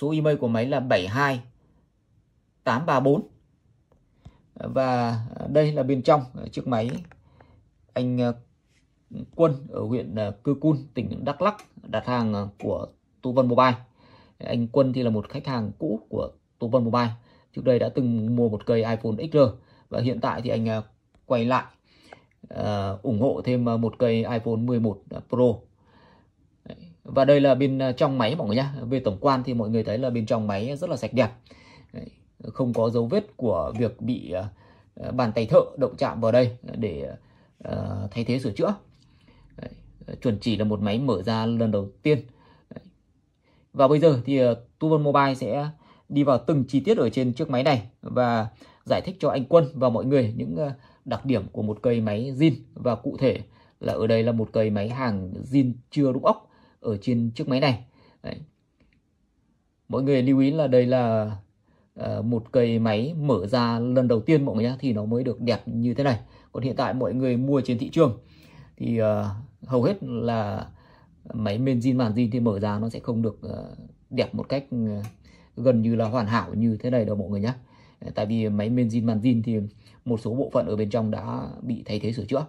Số email của máy là 72 834. Và đây là bên trong ờ, chiếc máy anh ờ, Quân ở huyện ờ, Cư Cun, tỉnh Đắk Lắk đặt hàng của Tu Vân Mobile. Anh Quân thì là một khách hàng cũ của Tu Vân Mobile. Trước đây đã từng mua một cây iPhone XR và hiện tại thì anh quay lại uh, ủng hộ thêm một cây iPhone 11 Pro. Và đây là bên à, trong máy mọi người nhé. Về tổng quan thì mọi người thấy là bên trong máy rất là sạch đẹp. Không có dấu vết của việc bị à, à, bàn tay thợ động chạm vào đây để thay thế sửa chữa. Chuẩn chỉ là một máy mở ra lần đầu tiên. Và bây giờ thì tuvon Mobile sẽ đi vào từng chi tiết ở trên chiếc máy này và giải thích cho anh Quân và mọi người những đặc điểm của một cây máy zin. Và cụ thể là ở đây là một cây máy hàng zin chưa đúc ốc ở trên chiếc máy này. Đấy. mọi người lưu ý là đây là uh, một cây máy mở ra lần đầu tiên mọi người nhé thì nó mới được đẹp như thế này. Còn hiện tại mọi người mua trên thị trường thì uh, hầu hết là máy main zin màn zin thì mở ra nó sẽ không được uh, đẹp một cách uh, gần như là hoàn hảo như thế này đâu mọi người nhé tại vì máy main zin màn zin thì một số bộ phận ở bên trong đã bị thay thế sửa chữa.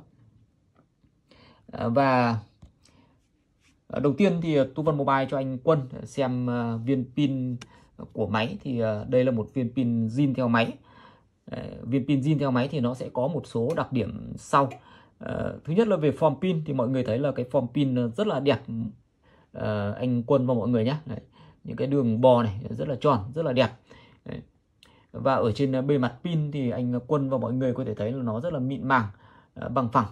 Và Ờ, đầu tiên thì ờ, Tu Văn Mobile cho anh Quân ờ, xem viên pin của máy thì đây là một viên pin zin theo máy. Viên pin zin theo máy thì nó sẽ có một số đặc điểm sau. Thứ nhất là về form pin thì mọi người thấy là cái form pin rất là đẹp. Anh quân và mọi người nhé những cái đường bò này rất là tròn, rất là đẹp. Và ở trên bề mặt pin thì anh quân và mọi người có thể thấy là nó rất là mịn màng bằng phẳng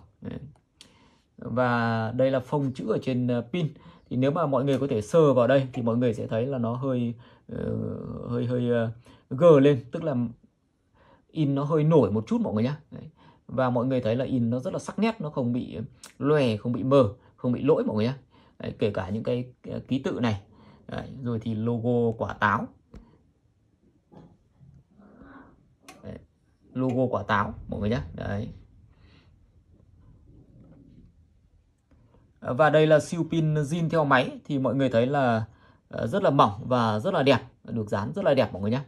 và đây là phông chữ ở trên ờ, pin. Thì nếu mà mọi người có thể sờ vào đây thì mọi người sẽ thấy là nó hơi ờ, hơi hơi gờ lên. Tức là in nó hơi nổi một chút mọi người nhé và mọi người thấy là in nó rất là sắc nét nó không bị lòe không bị mờ không bị lỗi mọi người nhé Đấy, kể cả những cái ờ, ký tự này. Đấy, rồi thì logo quả táo. Đấy, logo quả táo mọi người nhé Đấy. Và đây là siêu pin zin theo máy thì mọi người thấy là ờ, rất là mỏng và rất là đẹp được dán rất là đẹp mọi người nhé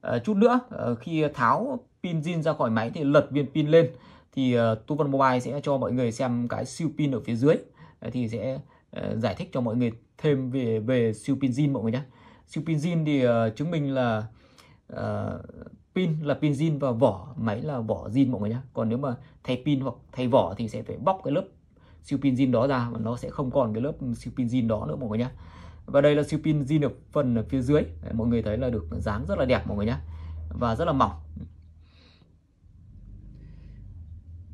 ờ, chút nữa ờ, khi tháo pin zin ra khỏi máy thì lật viên pin lên thì Tu Văn Mobile sẽ cho mọi người xem cái siêu pin ở phía dưới. Thì sẽ giải thích cho mọi người thêm về về siêu pin zin mọi người nhé siêu pin zin thì chứng minh là uh, pin là pin zin và vỏ máy là vỏ zin mọi người nhé còn nếu mà thay pin hoặc thay vỏ thì sẽ phải bóc cái lớp siêu pin zin đó ra và nó sẽ không còn cái lớp siêu pin zin đó nữa mọi người nhé và đây là siêu pin zin ở phần ở phía dưới. Đấy, mọi người thấy là được dán rất là đẹp mọi người nhé và rất là mỏng.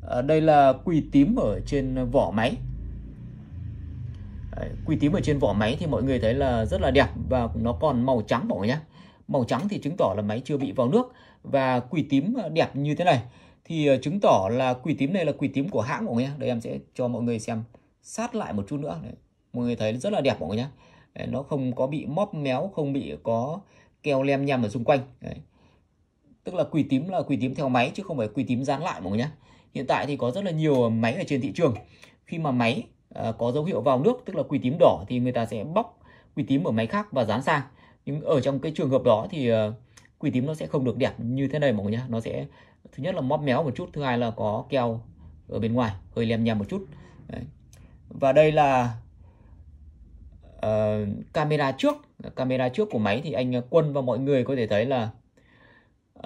À, đây là quỳ tím ở trên vỏ máy. Đấy, quỳ tím ở trên vỏ máy thì mọi người thấy là rất là đẹp và nó còn màu trắng mọi người nhé màu trắng thì chứng tỏ là máy chưa bị vào nước và quỳ tím đẹp như thế này. Thì ờ, chứng tỏ là quỳ tím này là quỳ tím của hãng mọi người nhé. Đây em sẽ cho mọi người xem sát lại một chút nữa. Đấy. mọi người thấy rất là đẹp mọi người nhé. Nó không có bị móp méo không bị có keo lem nhằm ở xung quanh. Đấy. tức là quỳ tím là quỳ tím theo máy chứ không phải quỳ tím dán lại mọi người nhé. Hiện tại thì có rất là nhiều máy ở trên thị trường. Khi mà máy à, có dấu hiệu vào nước tức là quỳ tím đỏ thì người ta sẽ bóc quỳ tím ở máy khác và dán sang. Nhưng ở trong cái trường hợp đó thì uh, quy tím nó sẽ không được đẹp như thế này mọi người nhé nó sẽ thứ nhất là móp méo một chút thứ hai là có keo ở bên ngoài hơi lem nhem một chút. Đấy. và đây là uh, camera trước. Camera trước của máy thì anh quân và mọi người có thể thấy là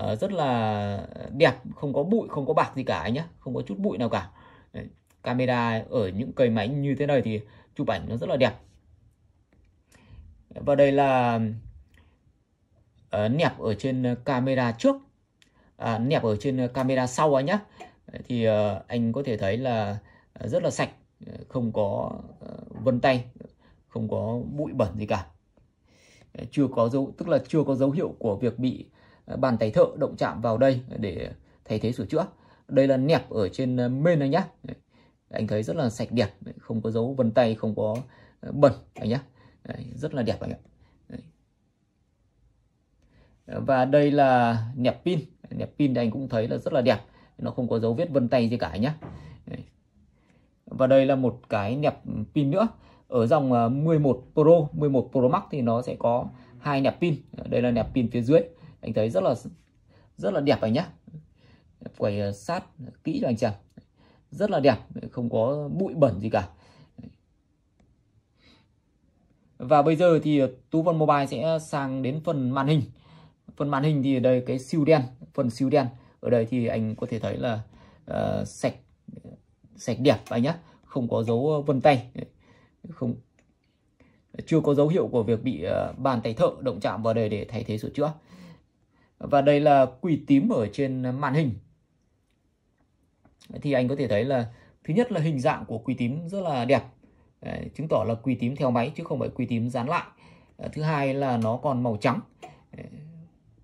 uh, rất là đẹp không có bụi không có bạc gì cả nhé không có chút bụi nào cả. Đấy. camera ở những cây máy như thế này thì chụp ảnh nó rất là đẹp. Và đây là uh, nẹp ở trên ờ, camera trước. À, nẹp ở trên ờ, camera sau anh nhé thì uh, anh có thể thấy là rất là sạch không có uh, vân tay không có bụi bẩn gì cả. Chưa có dấu tức là chưa có dấu hiệu của việc bị bàn tay thợ động chạm vào đây để thay thế sửa chữa. Đây là nẹp ở trên mên anh nhé nhá anh thấy rất là sạch đẹp không có dấu vân tay không có bẩn anh nhá. Rất là đẹp anh ạ và đây là nẹp pin. Nẹp pin thì anh cũng thấy là rất là đẹp. Nó không có dấu vết vân tay gì cả nhá. Và đây là một cái nẹp pin nữa. Ở dòng à, 11 Pro 11 Pro Max thì nó sẽ có hai nẹp pin. Đây là nẹp pin phía dưới. Anh thấy rất là rất là đẹp anh nhá. Quay à, sát kỹ cho anh xem. Rất là đẹp, không có bụi bẩn gì cả. Và bây giờ thì à, Tú Vân Mobile sẽ sang đến phần màn hình phần màn hình thì ở đây cái siêu đen phần siêu đen ở đây thì anh có thể thấy là uh, sạch sạch đẹp anh nhé không có dấu ờ, vân tay. Không chưa có dấu hiệu của việc bị uh, bàn tay thợ động chạm vào đây để thay thế sửa chữa. Và đây là quỳ tím ở trên màn hình. Thì anh có thể thấy là thứ nhất là hình dạng của quỳ tím rất là đẹp. Đấy, chứng tỏ là quỳ tím theo máy chứ không phải quỳ tím dán lại. Thứ hai là nó còn màu trắng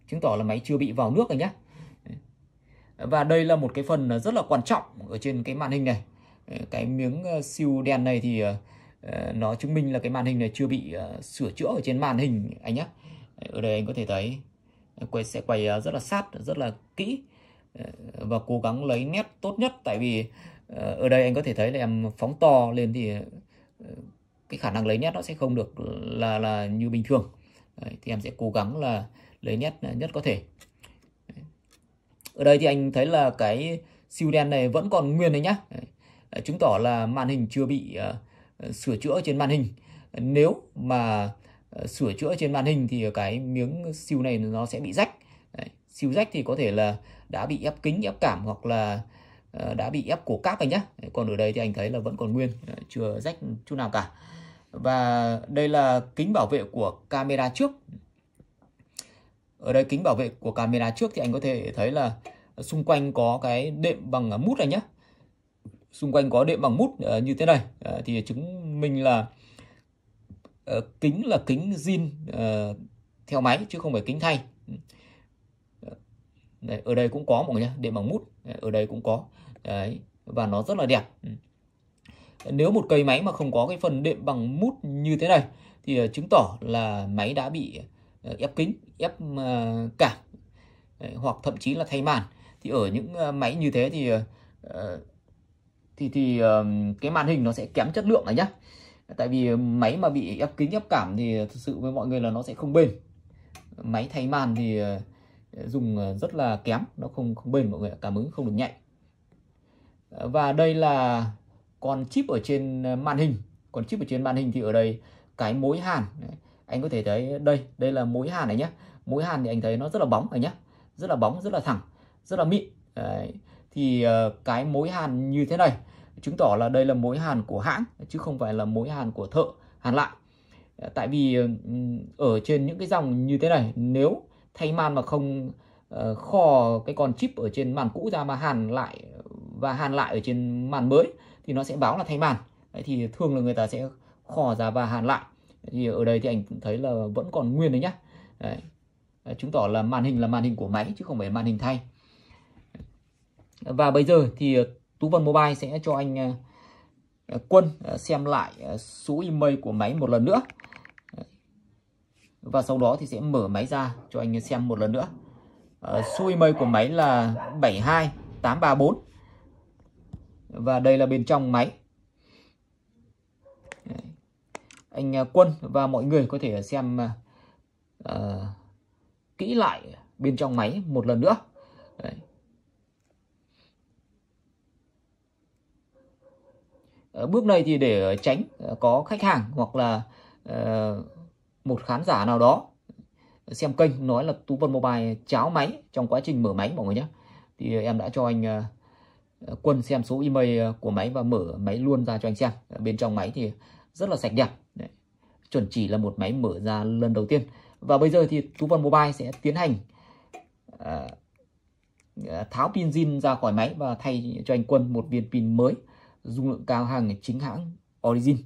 chứng tỏ là máy chưa bị vào nước rồi nhé và đây là một cái phần rất là quan trọng ở trên cái màn hình này. Cái miếng ờ, siêu đen này thì ờ, ờ, nó chứng minh là cái màn hình này chưa bị sửa chữa ở trên màn hình anh nhé ở đây anh có thể thấy quay sẽ quay rất là sát rất là kỹ. Và cố gắng lấy nét tốt nhất tại vì ở đây anh có thể thấy là em phóng to lên thì cái khả năng lấy nét nó sẽ không được là là như bình thường. Đấy, thì em sẽ cố gắng là lấy nét à, nhất có thể. Ở đây thì anh thấy là cái siêu đen này vẫn còn nguyên đấy nhá. Đấy, chứng tỏ là màn hình chưa bị uh, sửa chữa trên màn hình. Nếu mà uh, sửa chữa trên màn hình thì cái miếng siêu này nó sẽ bị rách. Đấy, siêu rách thì có thể là đã bị ép kính ép cảm hoặc là uh, đã bị ép cổ cáp anh nhá. Còn ở đây thì anh thấy là vẫn còn nguyên chưa rách chút nào cả. Và đây là kính bảo vệ của camera trước ở đây kính bảo vệ của camera trước thì anh có thể thấy là xung quanh có cái đệm bằng mút này nhé xung quanh có đệm bằng mút ờ, như thế này. Ờ, thì chứng minh là ờ, kính là kính zin theo máy chứ không phải kính thay. Đấy, ở đây cũng có mọi người nhé đệm bằng mút ở đây cũng có. Đấy, và nó rất là đẹp. Ừ. Nếu một cây máy mà không có cái phần đệm bằng mút như thế này thì chứng tỏ là máy đã bị Ờ, ép kính, ép ờ, cảm cả ờ, hoặc thậm chí là thay màn. Thì ở những máy như thế thì thì thì cái màn hình nó sẽ kém chất lượng này nhá. Tại vì máy mà bị ép kính, ép cảm thì thực sự với mọi người là nó sẽ không bền. Máy thay màn thì dùng rất là kém, nó không không bền mọi người cảm ứng không được nhạy. Và đây là con chip ở trên màn hình. Còn chip ở trên màn hình thì ở đây cái mối hàn anh có thể thấy đây đây là mối hàn này nhé mối hàn thì anh thấy nó rất là bóng này nhé rất là bóng rất là thẳng rất là mịn. Đấy. thì uh, cái mối hàn như thế này chứng tỏ là đây là mối hàn của hãng chứ không phải là mối hàn của thợ hàn lại. Ờ, tại vì ừ, ở trên những cái dòng như thế này nếu thay màn mà không uh, kho cái con chip ở trên màn cũ ra mà hàn lại và hàn lại ở trên màn mới thì nó sẽ báo là thay màn Đấy, thì thường là người ta sẽ kho ra và hàn lại thì ở đây thì anh thấy là vẫn còn nguyên đấy nhá. Đấy. chứng tỏ là màn hình là màn hình của máy chứ không phải màn hình thay. Và bây giờ thì ờ, Tú Vân Mobile sẽ cho anh ờ, ờ, Quân xem lại số email của máy một lần nữa. Và sau đó thì sẽ mở máy ra cho anh xem một lần nữa. Số email của máy là 72834 và đây là bên trong máy. Anh à, Quân và mọi người có thể xem uh, kỹ lại bên trong máy một lần nữa. Đấy. Ở bước này thì để tránh có khách hàng hoặc là uh, một khán giả nào đó xem kênh nói là Tú Vân Mobile cháo máy trong quá trình mở máy mọi người nhé. Thì em đã cho anh uh, Quân xem số email của máy và mở máy luôn ra cho anh xem. Bên trong máy thì rất là sạch đẹp chuẩn chỉ là một máy mở ra lần đầu tiên. Và bây giờ thì Tú Vân Mobile sẽ tiến hành uh, tháo pin zin ra khỏi máy và thay cho anh Quân một viên pin mới dung lượng cao hàng chính hãng Origin.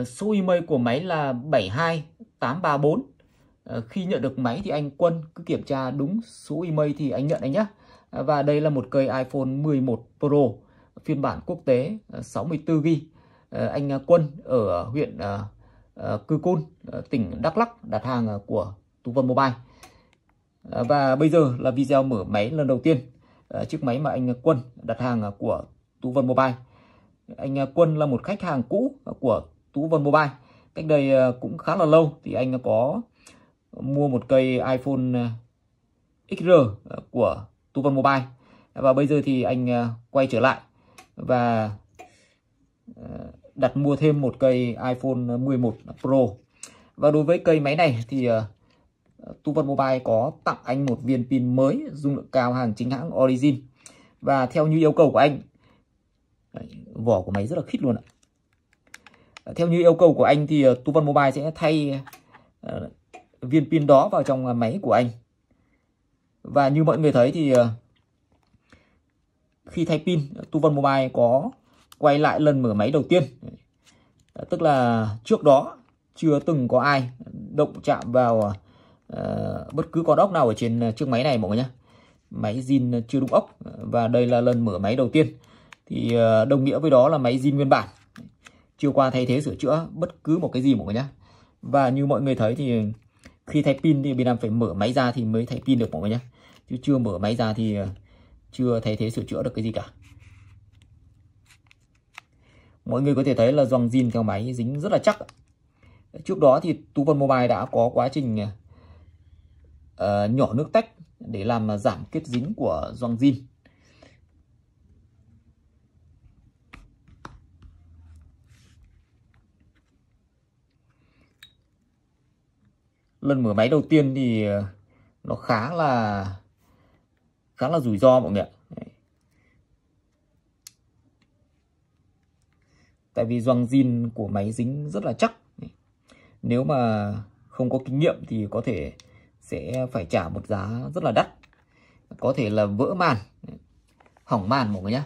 Uh, số email của máy là 72834 uh, khi nhận được máy thì anh Quân cứ kiểm tra đúng số email thì anh nhận anh nhé. Và đây là một cây iPhone 11 Pro phiên bản quốc tế 64GB Ờ, anh ờ, Quân ở huyện ờ, Cư Cun tỉnh Đắk Lắk đặt hàng của Tú Vân Mobile và bây giờ là video mở máy lần đầu tiên chiếc máy mà anh Quân đặt hàng của Tú Vân Mobile. Anh Quân là một khách hàng cũ của Tú Vân Mobile. Cách đây cũng khá là lâu thì anh có mua một cây iPhone XR của Tú Vân Mobile. Và bây giờ thì anh quay trở lại và đặt mua thêm một cây iPhone 11 Pro. Và đối với cây máy này thì ờ, Tu Văn Mobile có tặng anh một viên pin mới dung lượng cao hàng chính hãng Origin. Và theo như yêu cầu của anh, đấy, vỏ của máy rất là khít luôn ạ. Ờ, theo như yêu cầu của anh thì ờ, Tu Văn Mobile sẽ thay uh, viên pin đó vào trong máy của anh. Và như mọi người thấy thì uh, khi thay pin, Tu Văn Mobile có quay lại lần mở máy đầu tiên. Tức là trước đó chưa từng có ai động chạm vào uh, bất cứ con ốc nào ở trên ờ, chiếc máy này mọi người nhé. Máy zin chưa đúng ốc và đây là lần mở máy đầu tiên. Thì uh, đồng nghĩa với đó là máy zin nguyên bản. Chưa qua thay thế sửa chữa bất cứ một cái gì mọi người nhé. Và như mọi người thấy thì khi thay pin thì bên Nam phải mở máy ra thì mới thay pin được mọi người nhé. Chứ chưa mở máy ra thì chưa thay thế sửa chữa được cái gì cả. Mọi người có thể thấy là dòng zin theo máy dính rất là chắc. Trước đó thì Tú Vân Mobile đã có quá trình uh, nhỏ nước tách để làm giảm kết dính của dòng zin. Lần mở máy đầu tiên thì ờ, nó khá là khá là rủi ro mọi người ạ. Tại vì doang zin của máy dính rất là chắc. Nếu mà không có kinh nghiệm thì có thể sẽ phải trả một giá rất là đắt. Có thể là vỡ màn, hỏng màn mọi người nhé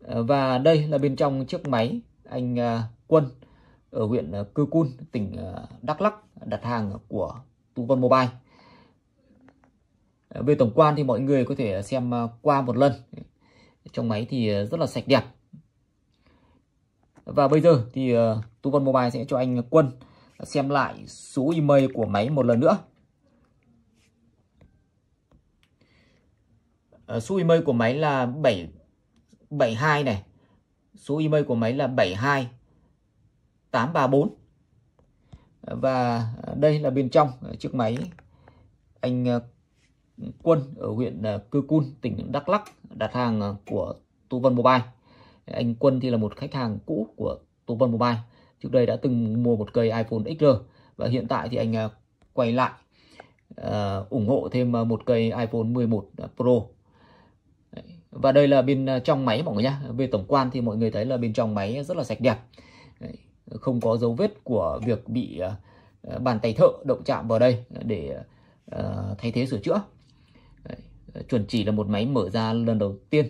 và đây là bên trong chiếc máy anh à, Quân ở huyện à, Cư Cun, tỉnh à, Đắk Lắk, đặt hàng của Tu Vân Mobile. Về tổng quan thì mọi người có thể xem qua một lần. Trong máy thì rất là sạch đẹp và bây giờ thì ờ, uh, Tu Vân Mobile sẽ cho anh Quân xem lại số email của máy một lần nữa. Uh, số email của máy là 7 72 này. Số email của máy là 72 834. Và đây là bên trong ờ, chiếc máy anh Quân ở huyện Cư Cun, tỉnh Đắk Lắk đặt hàng của Tu Vân Mobile anh Quân thì là một khách hàng cũ của Tú Vân Mobile. Trước đây đã từng mua một cây iPhone XR và hiện tại thì anh à, quay lại uh, ủng hộ thêm à, một cây iPhone 11 Pro. Và đây là bên trong máy mọi người nhé về tổng quan thì mọi người thấy là bên trong máy rất là sạch đẹp. Không có dấu vết của việc bị bàn tay thợ động chạm vào đây để thay thế sửa chữa. Chuẩn chỉ là một máy mở ra lần đầu tiên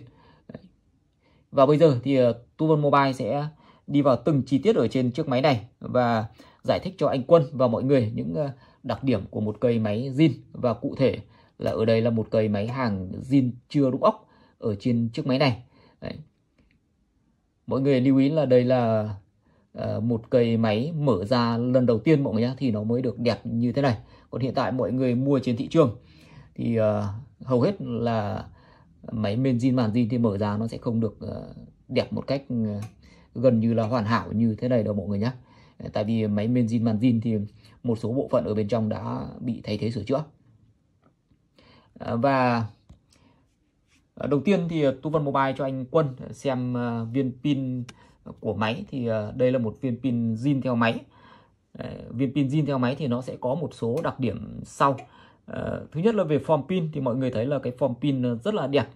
và bây giờ thì uh, Mobile sẽ đi vào từng chi tiết ở trên chiếc máy này và giải thích cho anh Quân và mọi người những uh, đặc điểm của một cây máy zin và cụ thể là ở đây là một cây máy hàng zin chưa đúc ốc ở trên chiếc máy này. Đấy. Mọi người lưu ý là đây là uh, một cây máy mở ra lần đầu tiên mọi người nhé thì nó mới được đẹp như thế này. Còn hiện tại mọi người mua trên thị trường thì uh, hầu hết là máy main zin màn zin thì mở ra nó sẽ không được ờ, đẹp một cách ờ, gần như là hoàn hảo như thế này đâu mọi người nhé ờ, tại vì máy main zin màn zin thì một số bộ phận ở bên trong đã bị thay thế sửa chữa. Và đầu tiên thì Tu vân Mobile cho anh Quân xem viên pin của máy thì đây là một viên pin zin theo máy. Viên pin zin theo máy thì nó sẽ có một số đặc điểm sau. Ờ, thứ nhất là về form pin thì mọi người thấy là cái form pin rất là đẹp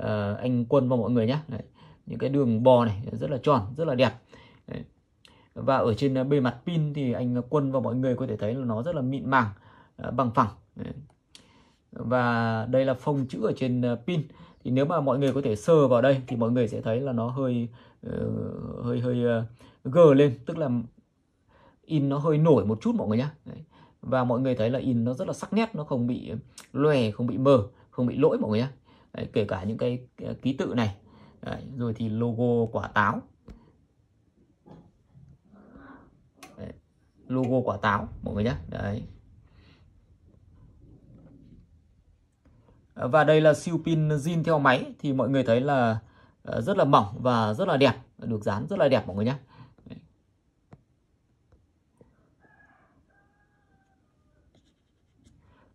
uh, anh Quân và mọi người nhé Đấy. những cái đường bò này rất là tròn rất là đẹp Đấy. và ở trên bề mặt pin thì anh Quân và mọi người có thể thấy là nó rất là mịn màng uh, bằng phẳng Đấy. và đây là phông chữ ở trên pin thì nếu mà mọi người có thể sờ vào đây thì mọi người sẽ thấy là nó hơi uh, hơi hơi uh, gờ lên tức là in nó hơi nổi một chút mọi người nhé Đấy và mọi người thấy là in nó rất là sắc nét nó không bị lòe không bị mờ không bị lỗi mọi người nhé Đấy, kể cả những cái, ký tự này. Đấy, rồi thì logo quả táo. Đấy, logo quả táo mọi người nhé Đấy. và đây là siêu pin zin theo máy thì mọi người thấy là ờ, rất là mỏng và rất là đẹp được dán rất là đẹp mọi người nhé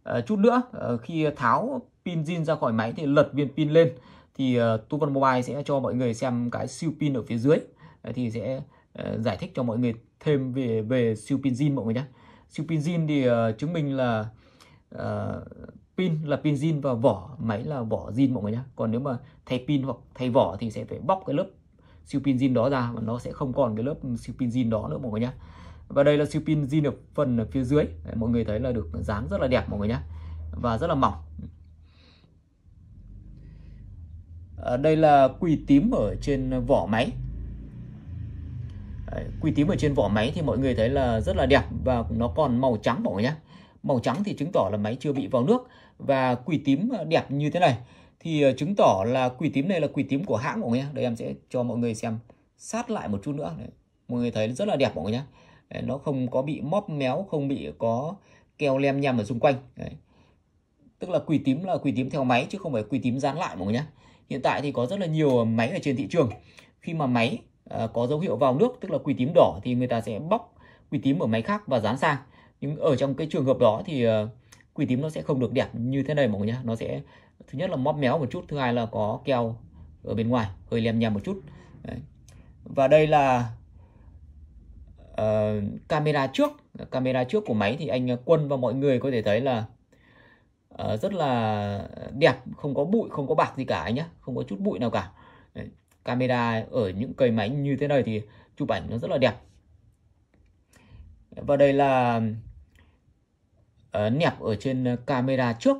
Ờ, chút nữa ờ, khi tháo pin zin ra khỏi máy thì lật viên pin lên thì uh, Tu Văn Mobile sẽ cho mọi người xem cái siêu pin ở phía dưới. Thì sẽ uh, giải thích cho mọi người thêm về về siêu pin zin mọi người nhé. Siêu pin zin thì uh, chứng minh là uh, pin là pin zin và vỏ máy là vỏ zin mọi người nhé. Còn nếu mà thay pin hoặc thay vỏ thì sẽ phải bóc cái lớp siêu pin zin đó ra và nó sẽ không còn cái lớp siêu pin zin đó nữa mọi người nhé và đây là siêu pin zin ở phần ở phía dưới. Đấy, mọi người thấy là được dán rất là đẹp mọi người nhé và rất là mỏng. À, đây là quỳ tím ở trên vỏ máy. Đấy, quỳ tím ở trên vỏ máy thì mọi người thấy là rất là đẹp và nó còn màu trắng mọi người nhé màu trắng thì chứng tỏ là máy chưa bị vào nước. Và quỳ tím đẹp như thế này thì à, chứng tỏ là quỳ tím này là quỳ tím của hãng mọi người nhé đây em sẽ cho mọi người xem sát lại một chút nữa. Đấy, mọi người thấy rất là đẹp mọi người nhé nó không có bị móp méo không bị có keo lem nhằm ở xung quanh. Đấy. tức là quỳ tím là quỳ tím theo máy chứ không phải quỳ tím dán lại mọi người nhé hiện tại thì có rất là nhiều máy ở trên thị trường. Khi mà máy à, có dấu hiệu vào nước tức là quỳ tím đỏ thì người ta sẽ bóc quỳ tím ở máy khác và dán sang. Nhưng ở trong cái trường hợp đó thì uh, quỳ tím nó sẽ không được đẹp như thế này mọi người nhé nó sẽ thứ nhất là móp méo một chút thứ hai là có keo ở bên ngoài hơi lem nhem một chút. Đấy. và đây là uh, camera trước. Camera trước của máy thì anh quân và mọi người có thể thấy là uh, rất là đẹp. Không có bụi không có bạc gì cả anh nhé không có chút bụi nào cả. Đấy. camera ở những cây máy như thế này thì chụp ảnh nó rất là đẹp. Và đây là uh, nẹp ở trên camera trước.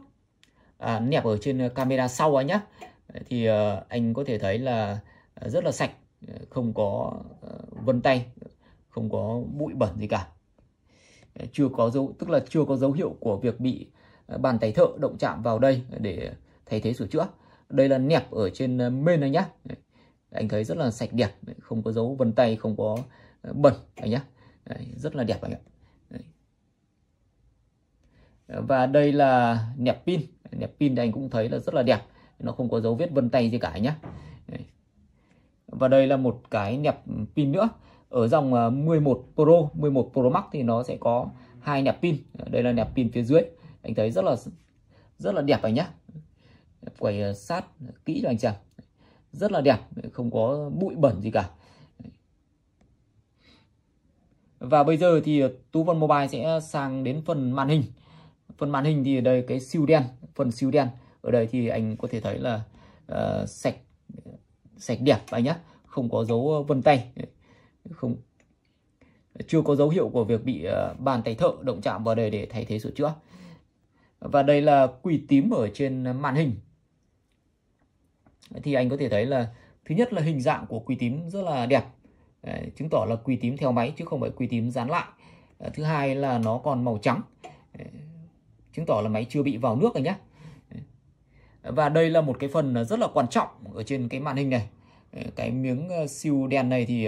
À, nẹp ở trên camera sau anh nhé thì uh, anh có thể thấy là rất là sạch không có uh, vân tay không có bụi bẩn gì cả. Chưa có dấu tức là chưa có dấu hiệu của việc bị à, bàn tay thợ động chạm vào đây để thay thế sửa chữa. Đây là nẹp ở trên à, mên anh nhá, anh thấy rất là sạch đẹp không có dấu vân tay không có à, bẩn anh nhá, rất là đẹp anh ạ. Và đây là nẹp pin. Nẹp pin thì anh cũng thấy là rất là đẹp. Nó không có dấu vết vân tay gì cả nhá. và đây là một cái nẹp pin nữa ở dòng ờ, 11 Pro 11 Pro Max thì nó sẽ có hai nẹp pin. Ờ, đây là nẹp pin phía dưới. Anh thấy rất là rất là đẹp anh nhá. Quay ờ, sát kỹ cho anh xem. Rất là đẹp không có bụi bẩn gì cả. Và bây giờ thì Tú Văn Mobile sẽ sang đến phần màn hình. Phần màn hình thì ở đây cái siêu đen phần siêu đen. Ở đây thì anh có thể thấy là uh, sạch sạch đẹp anh nhé không có dấu vân tay không? Chưa có dấu hiệu của việc bị ờ, bàn tay thợ động chạm vào đây để thay thế sửa chữa. Và đây là quỳ tím ở trên màn hình. Thì anh có thể thấy là thứ nhất là hình dạng của quỳ tím rất là đẹp. Đấy, chứng tỏ là quỳ tím theo máy chứ không phải quỳ tím dán lại. Ờ, thứ hai là nó còn màu trắng. Chứng tỏ là máy chưa bị vào nước rồi nhé. Và đây là một cái phần rất là quan trọng ở trên cái màn hình này. Cái miếng ờ, siêu đen này thì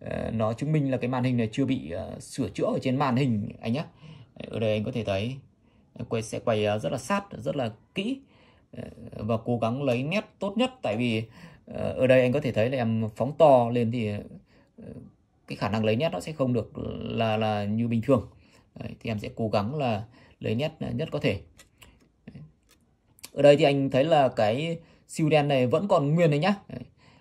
Ờ, nó chứng minh là cái màn hình này chưa bị ờ, sửa chữa ở trên màn hình anh nhé ở đây anh có thể thấy quay sẽ quay ờ, rất là sát rất là kỹ. Và cố gắng lấy nét tốt nhất tại vì ở đây anh có thể thấy là em phóng to lên thì cái khả năng lấy nét nó sẽ không được là là như bình thường. Đấy, thì em sẽ cố gắng là lấy nét nhất có thể. Ở đây thì anh thấy là cái siêu đen này vẫn còn nguyên đấy nhá.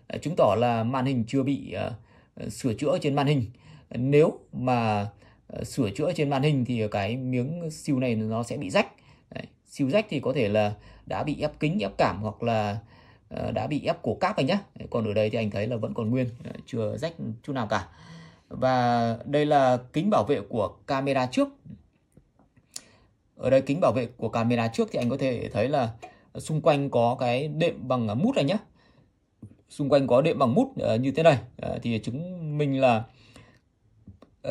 Đấy, chứng tỏ là màn hình chưa bị uh, Ờ, sửa chữa trên màn hình. Ờ, nếu mà ờ, sửa chữa trên màn hình thì cái miếng siêu này nó sẽ bị rách. Đấy, siêu rách thì có thể là đã bị ép kính ép cảm hoặc là đã bị ép cổ cáp anh nhá. Còn ở đây thì anh thấy là vẫn còn nguyên chưa rách chút nào cả. Và đây là kính bảo vệ của camera trước. Ở đây kính bảo vệ của camera trước thì anh có thể thấy là xung quanh có cái đệm bằng mút này nhé xung quanh có đệm bằng mút uh, như thế này. Uh, thì chứng minh là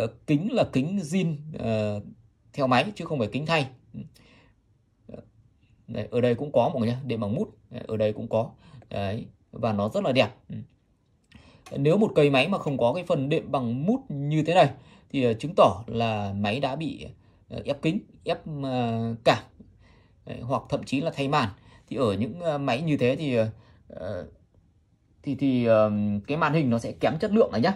uh, kính là kính zin uh, theo máy chứ không phải kính thay. Đấy, ở đây cũng có mọi người nhé đệm bằng mút ở đây cũng có. Đấy, và nó rất là đẹp. Ừ. Nếu một cây máy mà không có cái phần đệm bằng mút như thế này thì chứng tỏ là máy đã bị ép kính ép cảm hoặc thậm chí là thay màn. Thì ở những máy như thế thì thì thì uh, cái màn hình nó sẽ kém chất lượng này nhá.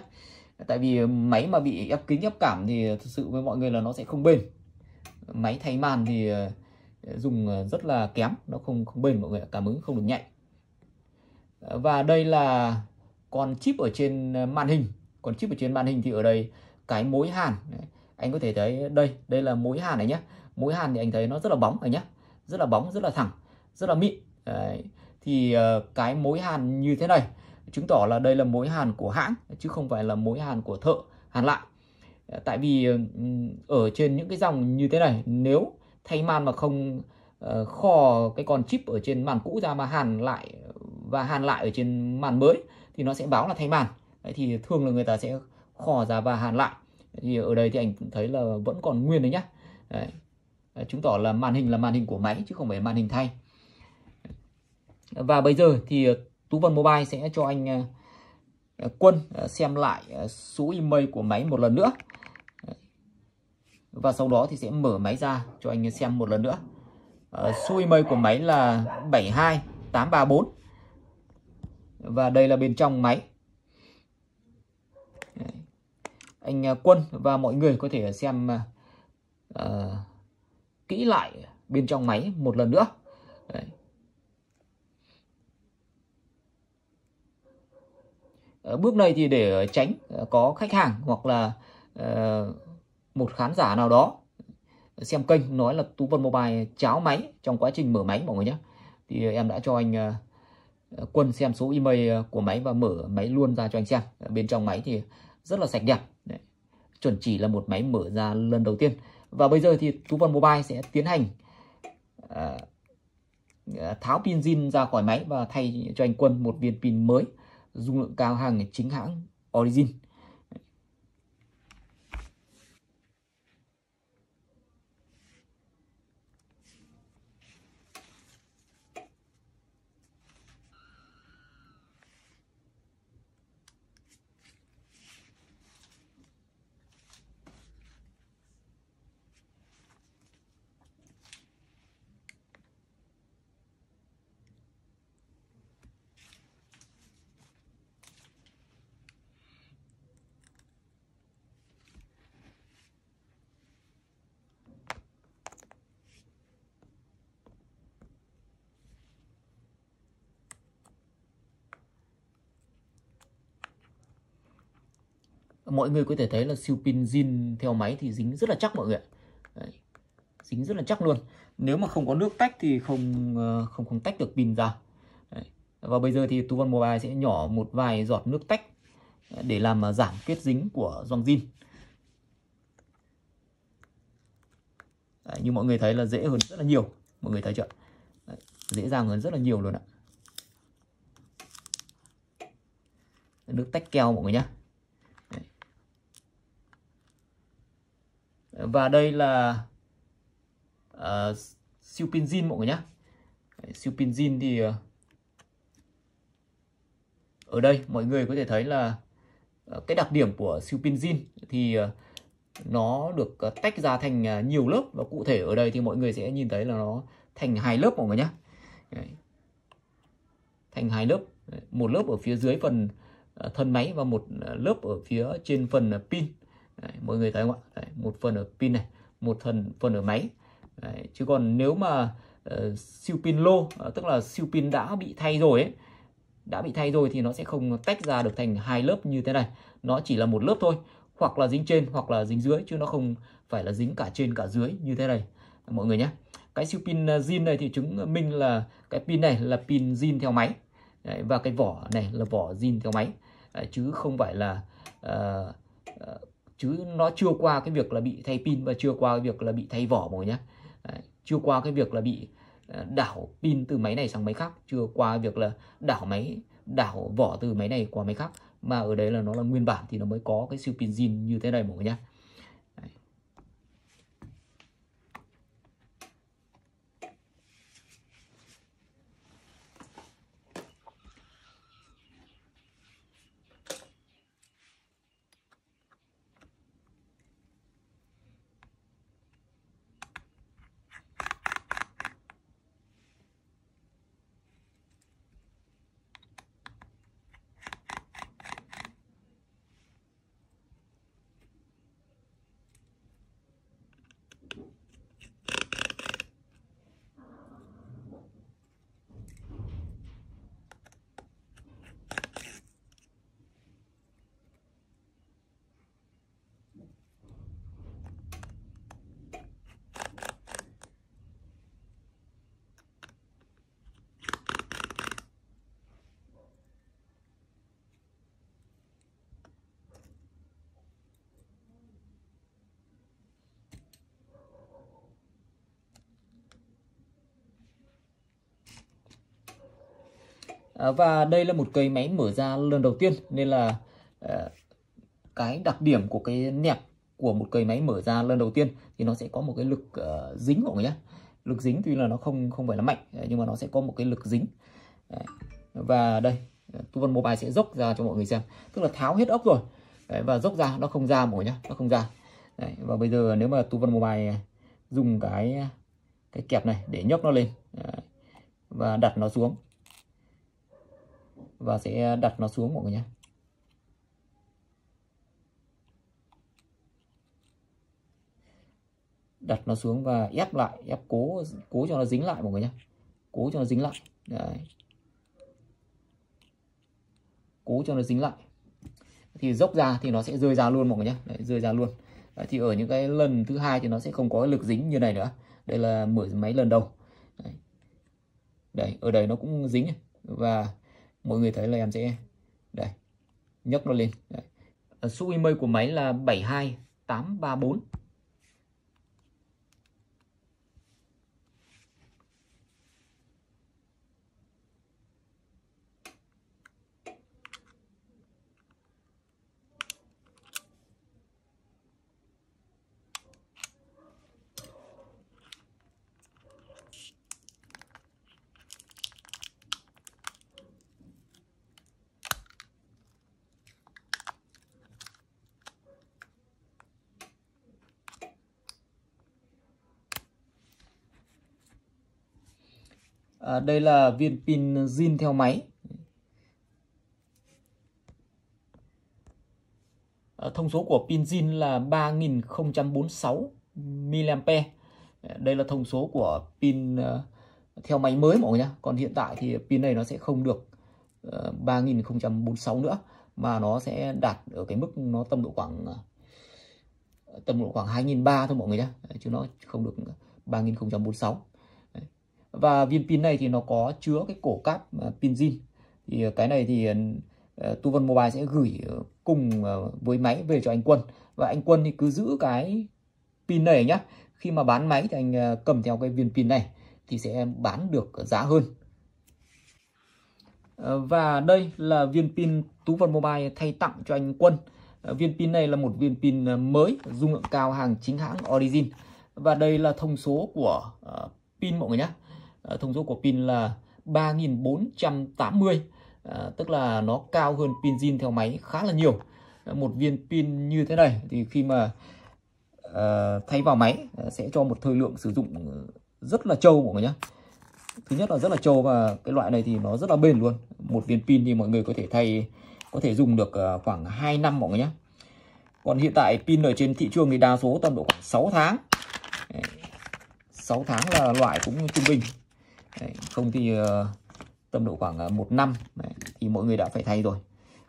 Tại vì máy mà bị ép kính ép cảm thì thực sự với mọi người là nó sẽ không bền. Máy thay màn thì uh, dùng ờ, rất là kém nó không không bền mọi người cảm ứng không được nhạy. Và đây là con chip ở trên ờ, màn hình. Còn chip ở trên màn hình thì ở đây cái mối hàn anh có thể thấy đây đây là mối hàn này nhé mối hàn thì anh thấy nó rất là bóng này nhé rất là bóng rất là thẳng rất là mịn Đấy thì ờ, cái mối hàn như thế này chứng tỏ là đây là mối hàn của hãng chứ không phải là mối hàn của thợ hàn lại. Ờ, tại vì ừ, ở trên những cái dòng như thế này nếu thay màn mà không ờ, kho cái con chip ở trên màn cũ ra mà hàn lại và hàn lại ở trên màn mới thì nó sẽ báo là thay màn Đấy, thì thường là người ta sẽ kho ra và hàn lại. Thì ở đây thì anh thấy là vẫn còn nguyên đấy nhá. Đấy. chứng tỏ là màn hình là màn hình của máy chứ không phải màn hình thay và bây giờ thì ờ, Tú Vân Mobile sẽ cho anh ờ, ờ, Quân xem lại số email của máy một lần nữa. Và sau đó thì sẽ mở máy ra cho anh xem một lần nữa. Số email của máy là 72834 và đây là bên trong máy. Anh Quân và mọi người có thể xem uh, kỹ lại bên trong máy một lần nữa. Đấy. Ờ, bước này thì để ờ, tránh ờ, có khách hàng hoặc là một khán giả nào đó xem kênh nói là Tú Vân Mobile cháo máy trong quá trình mở máy mọi người nhé. Thì em đã cho anh Quân xem số email của máy và mở máy luôn ra cho anh xem. Bên trong máy thì rất là sạch đẹp Đấy. chuẩn chỉ là một máy mở ra lần đầu tiên và bây giờ thì Tú Văn Mobile sẽ tiến hành tháo pin zin ra khỏi máy và thay cho anh Quân một viên pin mới dung lượng cao hàng chính hãng Origin. Mọi người có thể thấy là siêu pin zin theo máy thì dính rất là chắc mọi người Đấy. dính rất là chắc luôn. Nếu mà không có nước tách thì không ờ, không không tách được pin ra. Đấy. và bây giờ thì Tu Văn Mobile sẽ nhỏ một vài giọt nước tách ờ, để làm ờ, giảm kết dính của dòng zin. Đấy, như mọi người thấy là dễ hơn rất là nhiều. Mọi người thấy chưa Đấy, dễ dàng hơn rất là nhiều luôn ạ. Nước tách keo mọi người nhé và đây là ờ, uh, siêu pin zin mọi người nhé siêu pin zin thì uh, ở đây mọi người có thể thấy là uh, cái đặc điểm của siêu pin zin thì uh, nó được uh, tách ra thành uh, nhiều lớp. Và cụ thể ở đây thì mọi người sẽ nhìn thấy là nó thành hai lớp mọi người nhé thành hai lớp. Một lớp ở phía dưới phần uh, thân máy và một lớp ở phía trên phần pin. Đấy, mọi người thấy không ạ? Đấy, một phần ở pin này một phần phần ở máy. Đấy, chứ còn nếu mà uh, siêu pin lô uh, tức là siêu pin đã bị thay rồi ấy đã bị thay rồi thì nó sẽ không tách ra được thành hai lớp như thế này. Nó chỉ là một lớp thôi hoặc là dính trên hoặc là dính dưới chứ nó không phải là dính cả trên cả dưới như thế này. Mọi người nhé. Cái siêu pin ờ, zin này thì chứng minh là cái pin này là pin zin theo máy. Đấy, và cái vỏ này là vỏ zin theo máy. Đấy, chứ không phải là uh, uh, chứ nó chưa qua cái việc là bị thay pin và chưa qua cái việc là bị thay vỏ mọi nhé Đấy, chưa qua cái việc là bị ờ, đảo pin từ máy này sang máy khác chưa qua việc là đảo máy đảo vỏ từ máy này qua máy khác. Mà ở đấy là nó là nguyên bản thì nó mới có cái siêu pin zin như thế này mọi người nhé À, và đây là một cây máy mở ra lần đầu tiên nên là à, cái đặc điểm của cái nẹp của một cây máy mở ra lần đầu tiên thì nó sẽ có một cái lực uh, dính mọi người nhé lực dính tuy là nó không không phải là mạnh nhưng mà nó sẽ có một cái lực dính. Đấy. và đây tu vân mobile sẽ dốc ra cho mọi người xem. Tức là tháo hết ốc rồi. Đấy, và dốc ra nó không ra mọi người nhé nó không ra. Đấy, và bây giờ nếu mà tu vân mobile dùng cái cái kẹp này để nhấc nó lên. Đấy, và đặt nó xuống và sẽ đặt nó xuống mọi người nhé. Đặt nó xuống và ép lại ép cố cố cho nó dính lại mọi người nhé. Cố cho nó dính lại. Đấy. cố cho nó dính lại. Thì dốc ra thì nó sẽ rơi ra luôn mọi người nhé. Đấy, rơi ra luôn. Đấy, thì ở những cái lần thứ hai thì nó sẽ không có cái lực dính như này nữa. Đây là mở máy lần đầu. Đấy. đây ở đây nó cũng dính và mọi người thấy là em sẽ đây, nhấc nó lên đây. Ờ, số email của máy là 72834 à, đây là viên pin zin theo máy. À, thông số của pin zin là 3046 mAh. Đây là thông số của pin ờ, theo máy mới mọi người nhé còn hiện tại thì pin này nó sẽ không được 3046 nữa mà nó sẽ đạt ở cái mức nó tầm độ khoảng tầm độ khoảng 2003 thôi mọi người nhé chứ nó không được 3046 và viên pin này thì nó có chứa cái cổ cáp à, pin zin. Thì à, cái này thì à, Tu Vân Mobile sẽ gửi cùng với máy về cho anh Quân. Và anh Quân thì cứ giữ cái pin này nhá. Khi mà bán máy thì anh cầm theo cái viên pin này thì sẽ bán được giá hơn. Và đây là viên pin Tú Vân Mobile thay tặng cho anh Quân. Viên pin này là một viên pin mới, dung lượng cao, hàng chính hãng Origin. Và đây là thông số của pin mọi người nhé Ờ, thông số của pin là 3480 à, ờ, tức là nó cao hơn pin zin theo máy khá là nhiều. Ờ, một viên pin như thế này thì khi mà à, thay vào máy sẽ cho một thời lượng sử dụng rất là trâu mọi người nhé thứ nhất là rất là trâu và cái loại này thì nó rất là bền luôn. Một viên pin thì mọi người có thể thay có thể dùng được khoảng 2 năm mọi người nhé còn hiện tại pin ở trên thị trường thì đa số tầm độ khoảng 6 tháng. 6 tháng là loại cũng trung bình. Đấy, không thì uh, tầm độ khoảng uh, một năm Đấy, thì mọi người đã phải thay rồi.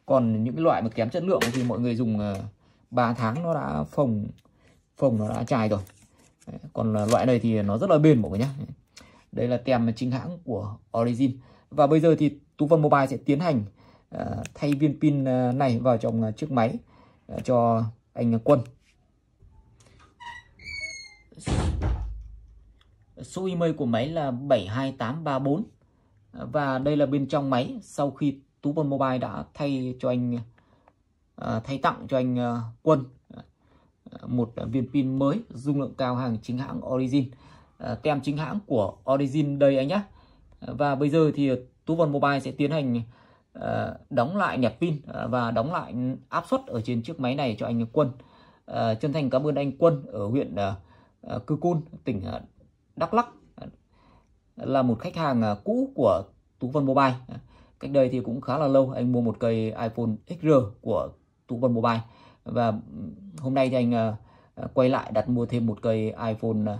Còn những cái loại mà kém chất lượng thì mọi người dùng ờ, uh, 3 tháng nó đã phồng phồng nó đã chài rồi. Đấy, còn uh, loại này thì nó rất là bền mọi người nhé đây là tem chính hãng của Origin. Và bây giờ thì Tú Vân Mobile sẽ tiến hành uh, thay viên pin uh, này vào trong uh, chiếc máy uh, cho anh Quân. Số email của máy là 72834 và đây là bên trong máy sau khi Tú Vân Mobile đã thay cho anh à, thay tặng cho anh à, Quân à, một viên pin mới dung lượng cao hàng chính hãng Origin. À, tem chính hãng của Origin đây anh nhé. Và bây giờ thì Tú Vân Mobile sẽ tiến hành à, đóng lại nẹp pin và đóng lại áp suất ở trên chiếc máy này cho anh Quân. Chân thành cảm ơn anh Quân ở huyện Cư Cun tỉnh Đắk Lắk ờ, là một khách hàng ờ, cũ của Tú Vân Mobile. Cách đây thì cũng khá là lâu, anh mua một cây iPhone XR của Tú Vân Mobile và hôm nay thì anh ờ, quay lại đặt mua thêm một cây iPhone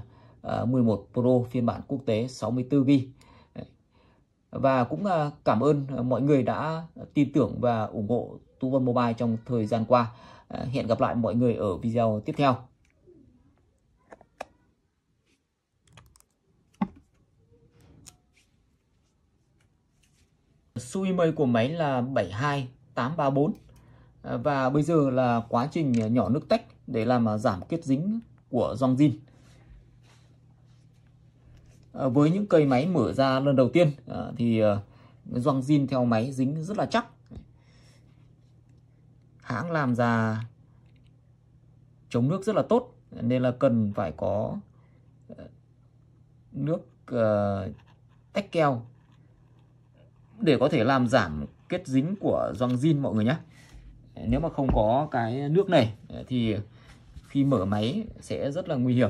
11 Pro phiên bản quốc tế 64GB. Và cũng cảm ơn mọi người đã tin tưởng và ủng hộ Tú Vân Mobile trong thời gian qua. Hẹn gặp lại mọi người ở video tiếp theo. Số email của máy là 72834 à, và bây giờ là quá trình nhỏ nước tách để làm à, giảm kết dính của dòng zin. À, với những cây máy mở ra lần đầu tiên thì Gioăng zin theo máy dính rất là chắc. Hãng làm ra chống nước rất là tốt, nên là cần phải có nước tách keo để có thể làm giảm kết dính của gioăng zin mọi người nhé. Nếu mà không có cái nước này, thì khi mở máy sẽ rất là nguy hiểm.